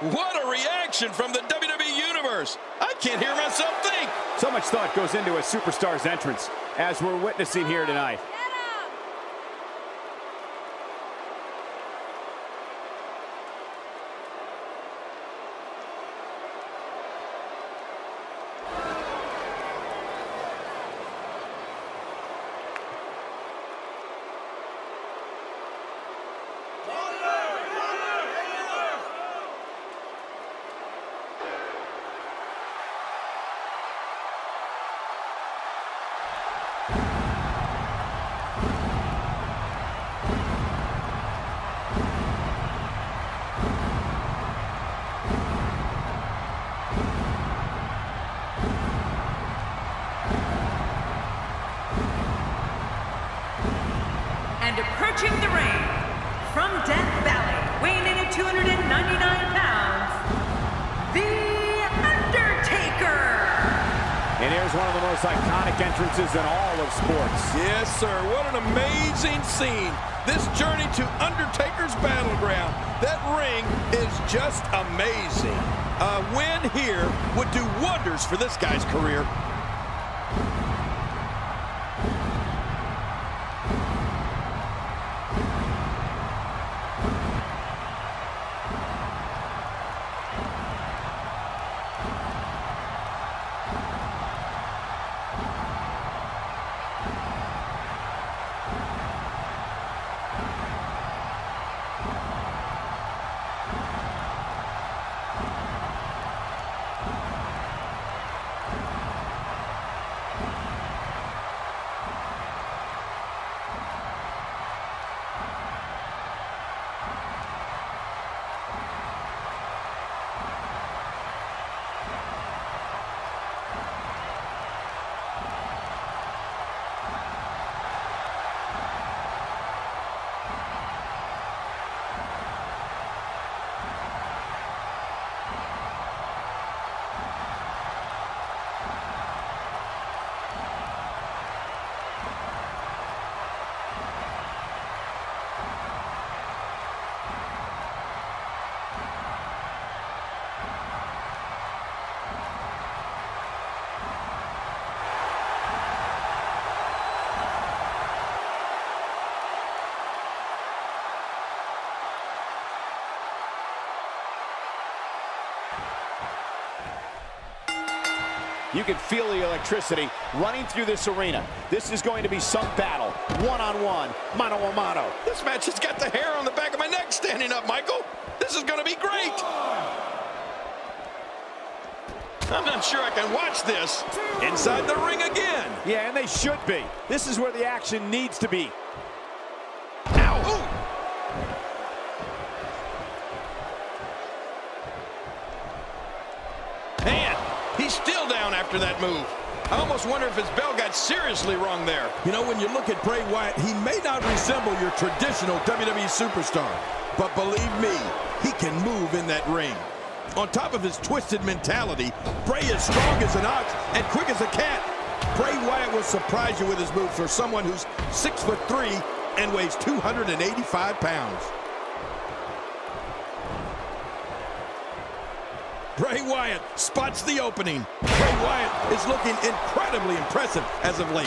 What a reaction from the WWE Universe. I can't hear myself think. So much thought goes into a superstar's entrance, as we're witnessing here tonight. One of the most iconic entrances in all of sports. Yes, sir. What an amazing scene. This journey to Undertaker's Battleground. That ring is just amazing. A win here would do wonders for this guy's career. You can feel the electricity running through this arena. This is going to be some battle, one-on-one, mano-a-mano. This match has got the hair on the back of my neck standing up, Michael. This is going to be great. I'm not sure I can watch this. Inside the ring again. Yeah, and they should be. This is where the action needs to be. He's still down after that move. I almost wonder if his bell got seriously wrong there. You know, when you look at Bray Wyatt, he may not resemble your traditional WWE superstar, but believe me, he can move in that ring. On top of his twisted mentality, Bray is strong as an ox and quick as a cat. Bray Wyatt will surprise you with his moves for someone who's six foot three and weighs 285 pounds. Bray Wyatt spots the opening. Bray Wyatt is looking incredibly impressive as of late.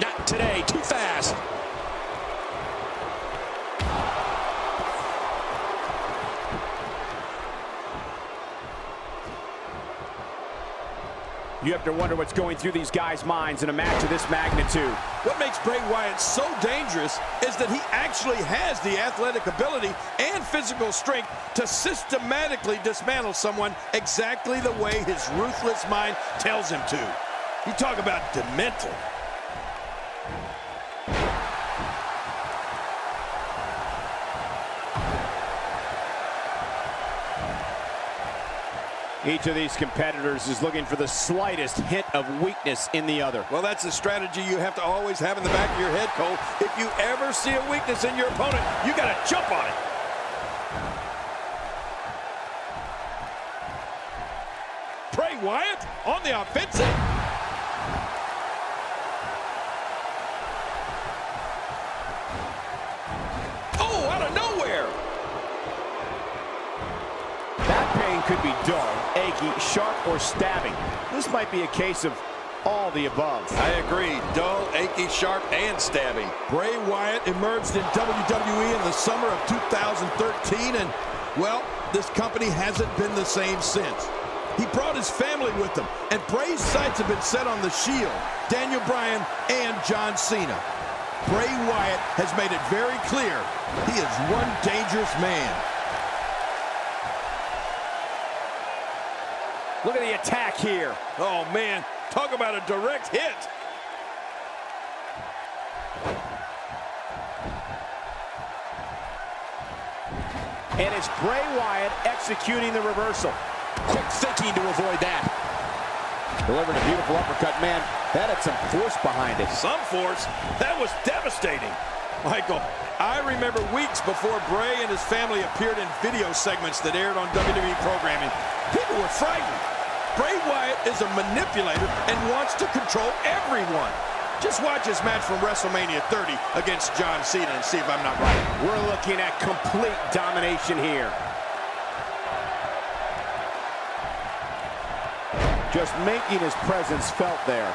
Not today, too fast. You have to wonder what's going through these guys' minds in a match of this magnitude. What makes Bray Wyatt so dangerous is that he actually has the athletic ability and physical strength to systematically dismantle someone exactly the way his ruthless mind tells him to. You talk about demented. Each of these competitors is looking for the slightest hint of weakness in the other. Well, that's a strategy you have to always have in the back of your head, Cole. If you ever see a weakness in your opponent, you got to jump on it. Bray Wyatt on the offensive. Oh, out of could be dull, achy, sharp, or stabbing. This might be a case of all the above. I agree. Dull, achy, sharp, and stabbing. Bray Wyatt emerged in WWE in the summer of 2013, and, well, this company hasn't been the same since. He brought his family with him, and Bray's sights have been set on the Shield, Daniel Bryan, and John Cena. Bray Wyatt has made it very clear he is one dangerous man. Look at the attack here. Oh, man. Talk about a direct hit. And it's Bray Wyatt executing the reversal. Quick thinking to avoid that. Delivered a beautiful uppercut, man. That had some force behind it. Some force. That was devastating. Michael, I remember weeks before Bray and his family appeared in video segments that aired on WWE programming. People were frightened. Bray Wyatt is a manipulator and wants to control everyone. Just watch his match from WrestleMania 30 against John Cena and see if I'm not right. We're looking at complete domination here. Just making his presence felt there.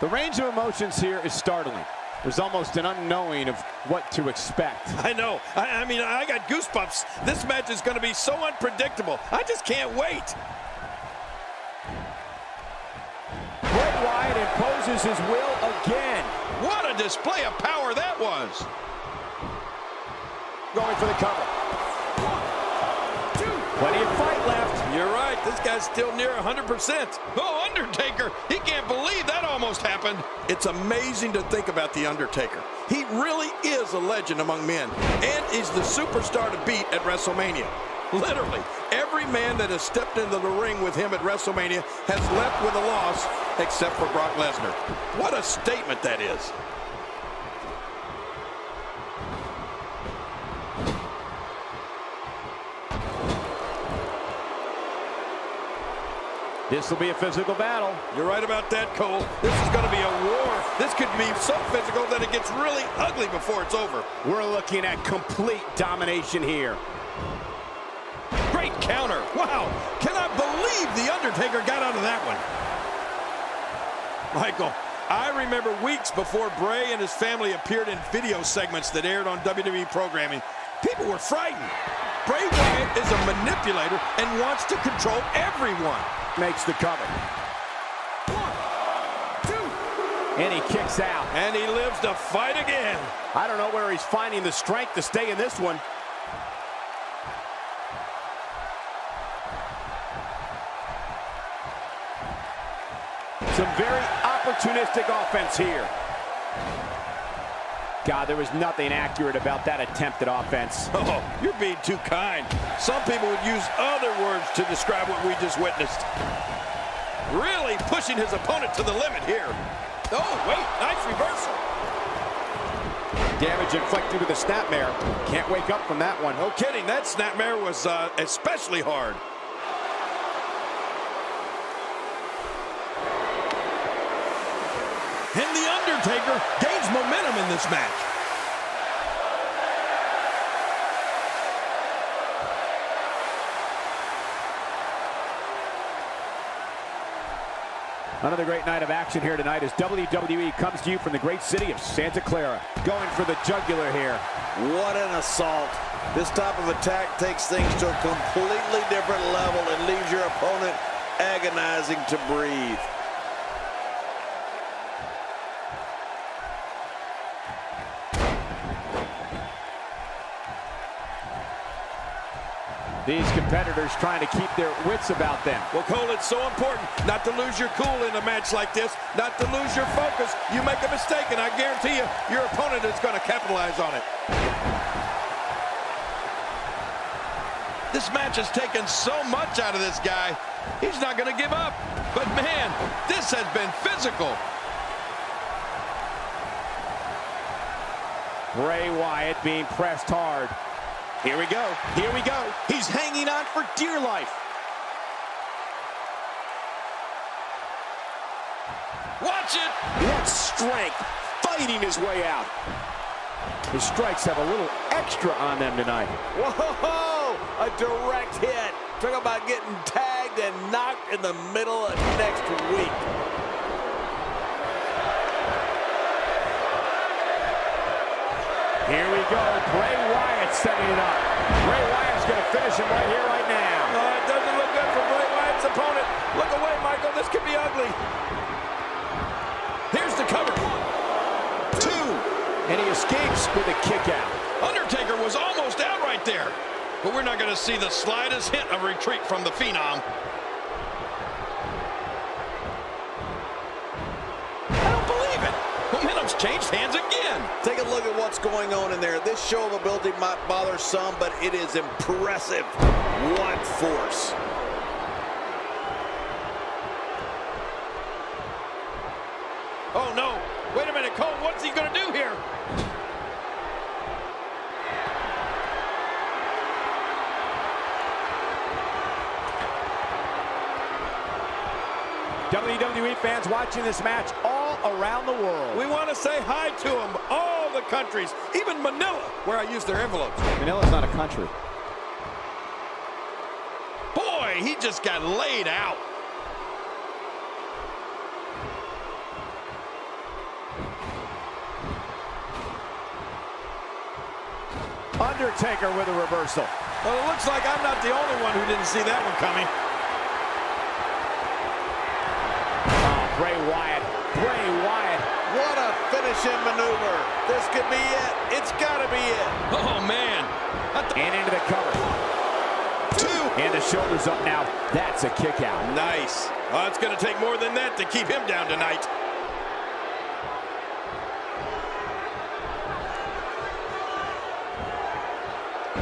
The range of emotions here is startling. There's almost an unknowing of what to expect. I know. I, I mean, I got goosebumps. This match is going to be so unpredictable. I just can't wait. Bray Wyatt imposes his will again. What a display of power that was. Going for the cover. Plenty of fight left. You're right. This guy's still near 100%. Oh, Undertaker. He can't believe that almost happened. It's amazing to think about The Undertaker. He really is a legend among men and is the superstar to beat at WrestleMania. Literally, every man that has stepped into the ring with him at WrestleMania has left with a loss except for Brock Lesnar. What a statement that is. This will be a physical battle. You're right about that, Cole. This is going to be a war. This could be so physical that it gets really ugly before it's over. We're looking at complete domination here. Great counter. Wow. Cannot believe The Undertaker got out of that one. Michael, I remember weeks before Bray and his family appeared in video segments that aired on WWE programming. People were frightened. Bray Wyatt is a manipulator and wants to control everyone. Makes the cover. And he kicks out. And he lives to fight again. I don't know where he's finding the strength to stay in this one. Some very opportunistic offense here. God, there was nothing accurate about that attempted offense. Oh, you're being too kind. Some people would use other words to describe what we just witnessed. Really pushing his opponent to the limit here. Oh, wait, nice reversal. Damage inflicted with a snapmare. Can't wake up from that one. No kidding, that snapmare was uh, especially hard. And The Undertaker gains momentum in this match. Another great night of action here tonight as WWE comes to you from the great city of Santa Clara. Going for the jugular here. What an assault. This type of attack takes things to a completely different level and leaves your opponent agonizing to breathe. These competitors trying to keep their wits about them. Well, Cole, it's so important not to lose your cool in a match like this, not to lose your focus. You make a mistake, and I guarantee you, your opponent is going to capitalize on it. This match has taken so much out of this guy. He's not going to give up. But, man, this has been physical. Bray Wyatt being pressed hard. Here we go. Here we go. He's hanging on for dear life. Watch it. What strength, fighting his way out. His strikes have a little extra on them tonight. Whoa! A direct hit. Talk about getting tagged and knocked in the middle of next week. Here we go. Bray Wyatt setting it up. Bray Wyatt's going to finish him right here, right now. No, it doesn't look good for Bray Wyatt's opponent. Look away, Michael. This could be ugly. Here's the cover. Two. And he escapes with a kick out. Undertaker was almost out right there. But we're not going to see the slightest hint of retreat from the Phenom. I don't believe it. Momentum's changed hands again. Take a look at what's going on in there. This show of ability might bother some, but it is impressive. What force. Oh, no. Wait a minute, Cole. What's he going to do here? WWE fans watching this match all around the world. We want to say hi to them, all the countries, even Manila, where I use their envelopes. Manila's not a country. Boy, he just got laid out. Undertaker with a reversal. Well, it looks like I'm not the only one who didn't see that one coming. Oh, Bray Wyatt. Bray Wyatt. What a finishing maneuver. This could be it. It's got to be it. Oh, man. And into the cover. Two. And the shoulders up now. That's a kick out. Nice. Oh, it's going to take more than that to keep him down tonight.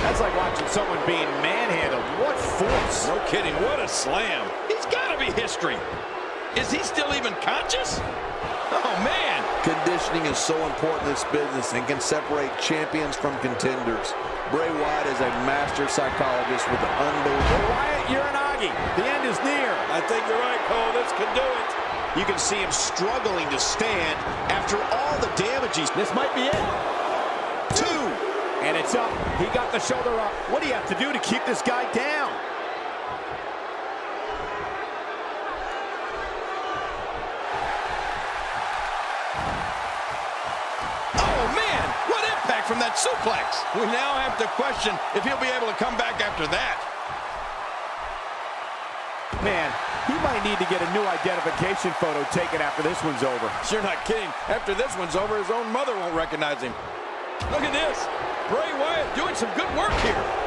That's like watching someone being manhandled. What force. No kidding. What a slam. He's got to be history. Is he still even conscious? Oh, man. Conditioning is so important in this business and can separate champions from contenders. Bray Wyatt is a master psychologist with an unbelievable... Wyatt Uranage. The end is near. I think you're right, Cole. This could do it. You can see him struggling to stand after all the damage he's... This might be it. Two. And it's up. He got the shoulder up. What do you have to do to keep this guy down? We now have to question if he'll be able to come back after that. Man, he might need to get a new identification photo taken after this one's over. You're not kidding. After this one's over, his own mother won't recognize him. Look at this. Bray Wyatt doing some good work here.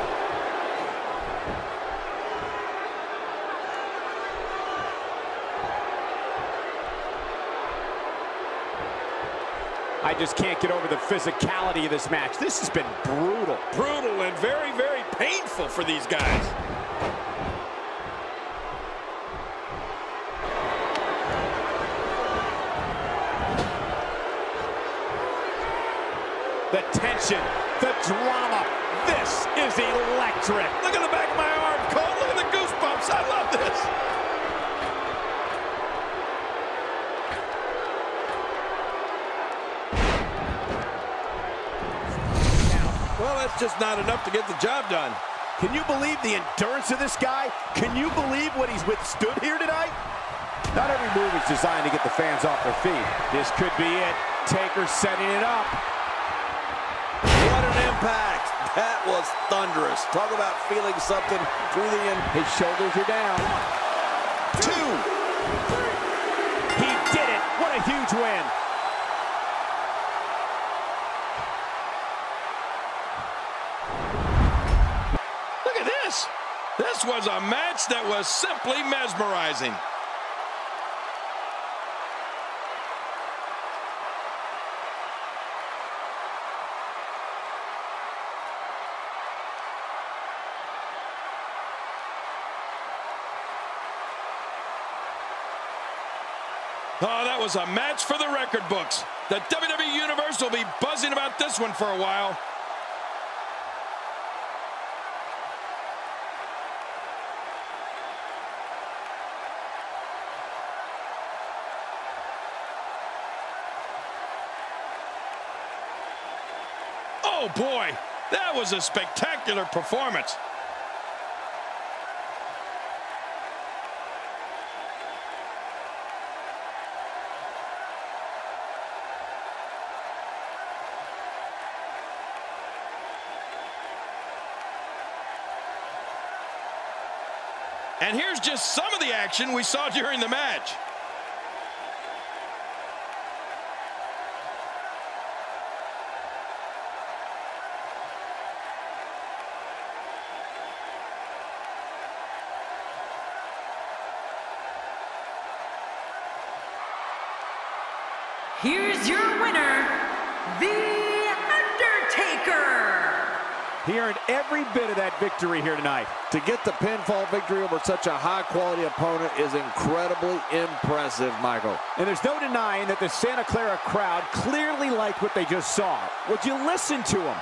I just can't get over the physicality of this match. This has been brutal. Brutal and very, very painful for these guys. The tension, the drama. This is electric. Look at the back of my that's just not enough to get the job done. Can you believe the endurance of this guy? Can you believe what he's withstood here tonight? Not every move is designed to get the fans off their feet. This could be it. Taker setting it up. What an impact. That was thunderous. Talk about feeling something through the end. His shoulders are down. Two. He did it. What a huge win. Was a match that was simply mesmerizing. Oh, that was a match for the record books. The WWE Universe will be buzzing about this one for a while. Boy. That was a spectacular performance. And here's just some of the action we saw during the match. Here's your winner, The Undertaker. He earned every bit of that victory here tonight. To get the pinfall victory over such a high-quality opponent is incredibly impressive, Michael. And there's no denying that the Santa Clara crowd clearly liked what they just saw. Would you listen to them?